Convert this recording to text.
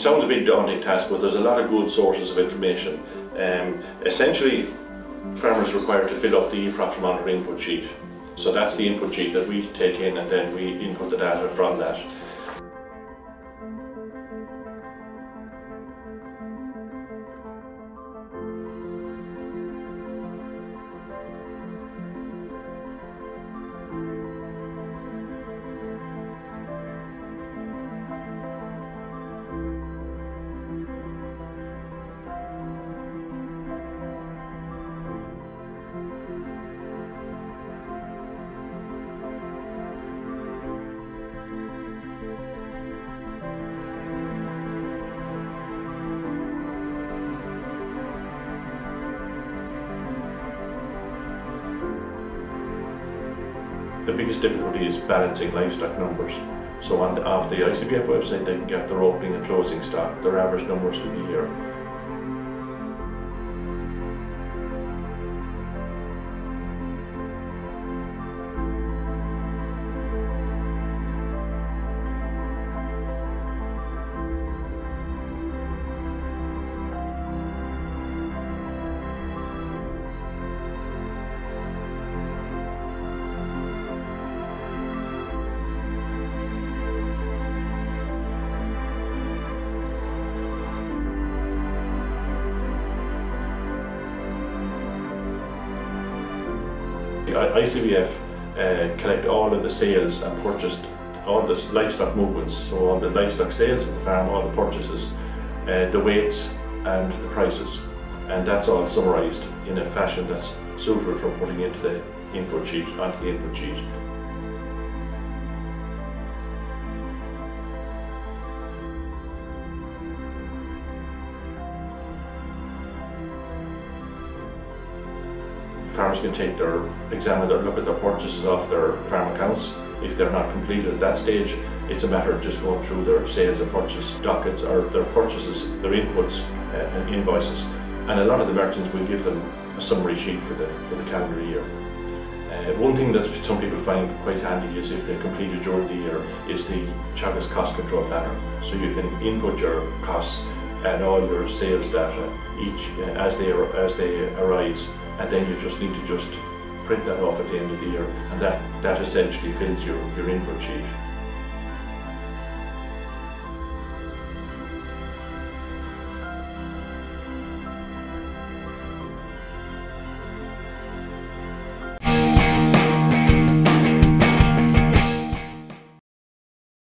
sounds a big daunting task, but there's a lot of good sources of information. Um, essentially, farmers are required to fill up the e-profit monitor input sheet. So that's the input sheet that we take in and then we input the data from that. The biggest difficulty is balancing livestock numbers. So on the, off the ICBF website, they can get their opening and closing stock, their average numbers for the year. ICBF uh, collect all of the sales and purchased all the livestock movements, so all the livestock sales of the farm, all the purchases, uh, the weights and the prices. And that's all summarised in a fashion that's suitable for putting into the input sheet, onto the input sheet. Farmers can take their, examine their, look at their purchases off their farm accounts. If they're not completed at that stage, it's a matter of just going through their sales and purchase dockets or their purchases, their inputs uh, and invoices. And a lot of the merchants will give them a summary sheet for the, for the calendar year. Uh, one thing that some people find quite handy is if they complete completed during the year is the Teagasc cost control planner. So you can input your costs and all your sales data each uh, as they as they arise and then you just need to just print that off at the end of the year and that, that essentially fills your, your input sheet.